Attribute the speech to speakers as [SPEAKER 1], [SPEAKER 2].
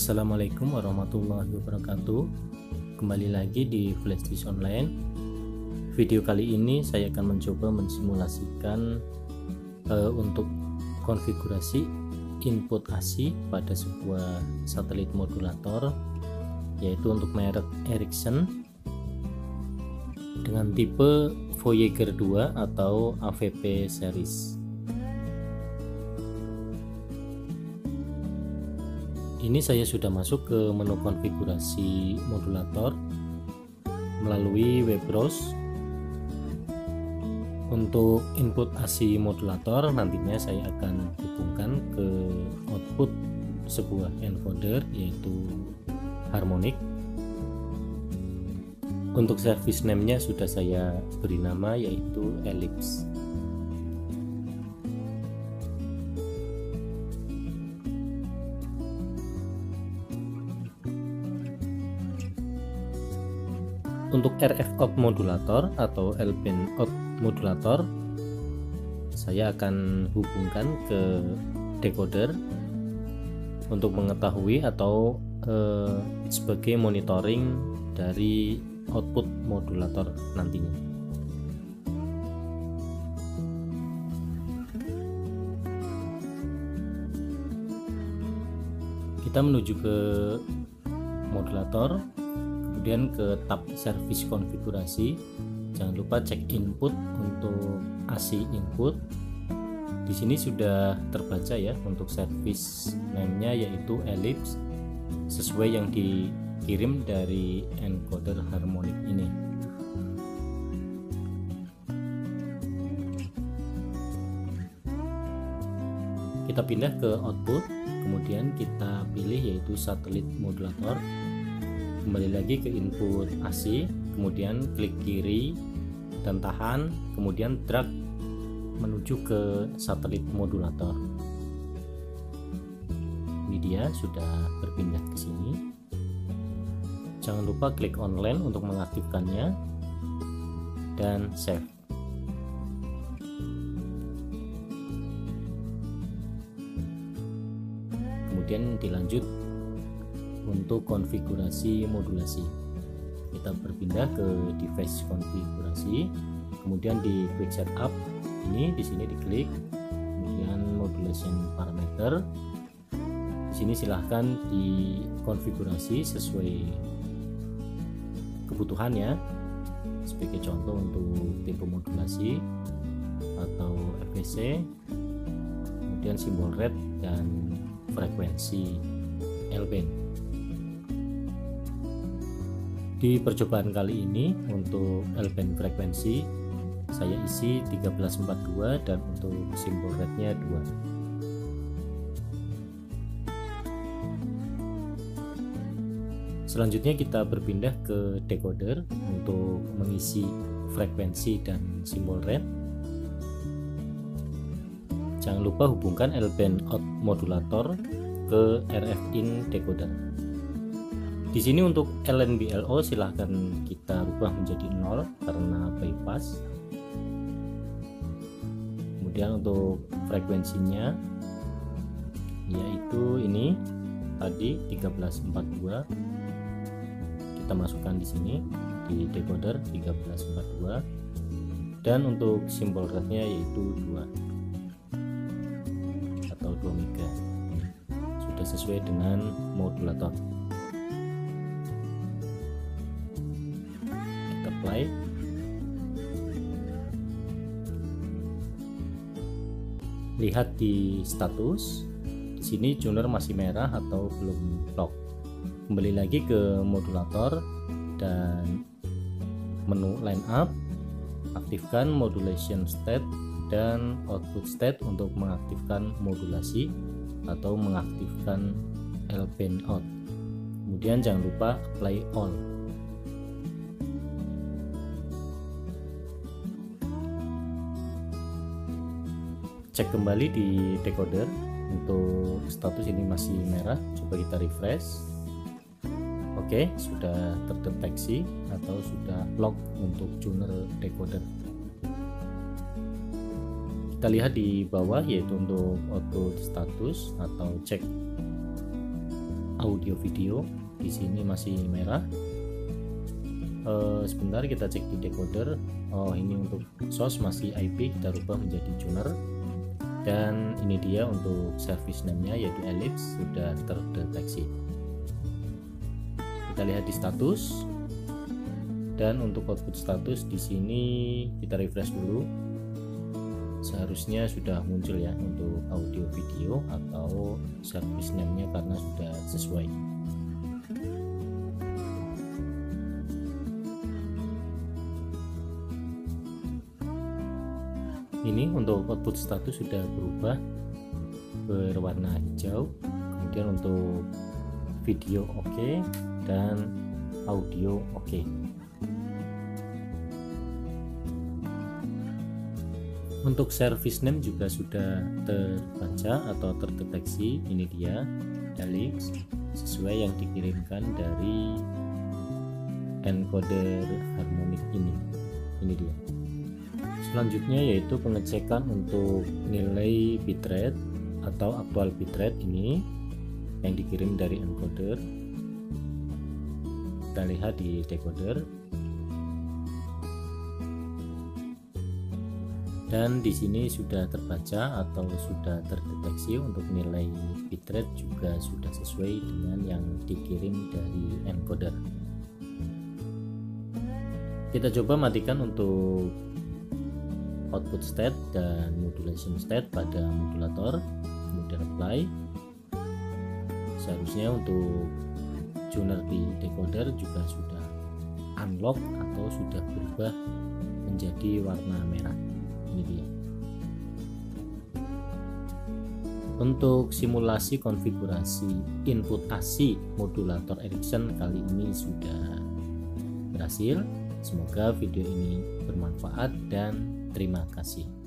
[SPEAKER 1] Assalamualaikum warahmatullahi wabarakatuh. Kembali lagi di Flashdisk Online. Video kali ini saya akan mencoba mensimulasikan uh, Untuk konfigurasi input ASI pada sebuah satelit modulator Yaitu untuk merek Ericsson. Dengan tipe Voyager 2 atau AVP series ini saya sudah masuk ke menu konfigurasi modulator melalui web browse. Untuk input ASI modulator nantinya saya akan hubungkan ke output sebuah encoder yaitu harmonic. Untuk service name nya sudah saya beri nama yaitu ellipse untuk RF out modulator atau L-band out modulator saya akan hubungkan ke decoder untuk mengetahui atau eh, sebagai monitoring dari output modulator nantinya. Kita menuju ke modulator kemudian ke tab service konfigurasi. Jangan lupa cek input untuk ASI input. Di sini sudah terbaca ya untuk service name-nya yaitu ellipse sesuai yang dikirim dari encoder harmonic ini. Kita pindah ke output. Kemudian kita pilih yaitu satelit modulator kembali lagi ke input ASI kemudian klik kiri dan tahan kemudian drag menuju ke satelit modulator. Ini dia sudah berpindah ke sini. Jangan lupa klik online untuk mengaktifkannya dan save. Kemudian dilanjut untuk konfigurasi modulasi. Kita berpindah ke device konfigurasi kemudian di quick setup ini di sini diklik kemudian modulation parameter. Di sini silahkan dikonfigurasi sesuai kebutuhannya. Sebagai contoh untuk tipe modulasi atau FVC kemudian simbol red dan frekuensi L-band di percobaan kali ini untuk L-band frekuensi saya isi 1342 dan untuk simbol rednya 2 selanjutnya kita berpindah ke decoder untuk mengisi frekuensi dan simbol red. Jangan lupa hubungkan L-band out modulator ke RF in decoder di sini untuk LNBLO silahkan kita rubah menjadi 0 karena bypass. Kemudian untuk frekuensinya yaitu ini tadi 1342 kita masukkan di sini di decoder 1342 dan untuk simbol rednya yaitu 2 atau 2 mega. Sudah sesuai dengan modulator apply lihat di status. Di sini tuner masih merah atau belum lock. Kembali lagi ke modulator dan menu line up. Aktifkan modulation state dan output state untuk mengaktifkan modulasi atau mengaktifkan L out. Kemudian jangan lupa apply all cek kembali di decoder untuk status ini masih merah coba kita refresh. Oke sudah terdeteksi atau sudah lock untuk tuner decoder. Kita lihat di bawah yaitu untuk auto status atau cek audio video. Di sini masih merah. Uh, sebentar kita cek di decoder. Oh ini untuk source masih IP kita rubah menjadi tuner dan ini dia untuk service name-nya yaitu ellipse sudah terdeteksi. Kita lihat di status. Dan untuk output status di sini kita refresh dulu. Seharusnya sudah muncul ya untuk audio video atau service name-nya karena sudah sesuai ini untuk output status sudah berubah berwarna hijau kemudian untuk video oke okay, dan audio oke okay. untuk service name juga sudah terbaca atau terdeteksi ini dia Helix sesuai yang dikirimkan dari encoder harmonic ini ini dia selanjutnya yaitu pengecekan untuk nilai bitrate atau aktual bitrate ini yang dikirim dari encoder. Kita lihat di decoder. Dan di sini sudah terbaca atau sudah terdeteksi untuk nilai bitrate juga sudah sesuai dengan yang dikirim dari encoder. Kita coba matikan untuk output state dan modulation state pada modulator kemudian apply. Seharusnya untuk tuner di decoder juga sudah unlock atau sudah berubah menjadi warna merah. Ini dia. Untuk simulasi konfigurasi input AC modulator Ericsson kali ini sudah berhasil. Semoga video ini bermanfaat dan Terima kasih.